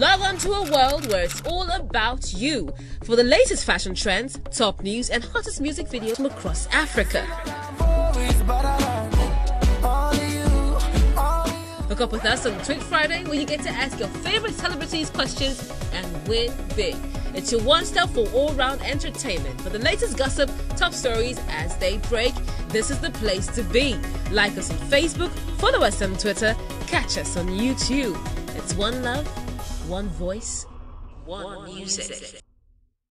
Log on to a world where it's all about you for the latest fashion trends, top news, and hottest music videos from across Africa. Hook up with us on Tweet Friday where you get to ask your favorite celebrities questions and win big. It's your one stop for all round entertainment. For the latest gossip, top stories as they break, this is the place to be. Like us on Facebook, follow us on Twitter, catch us on YouTube. It's one love, one voice, one music.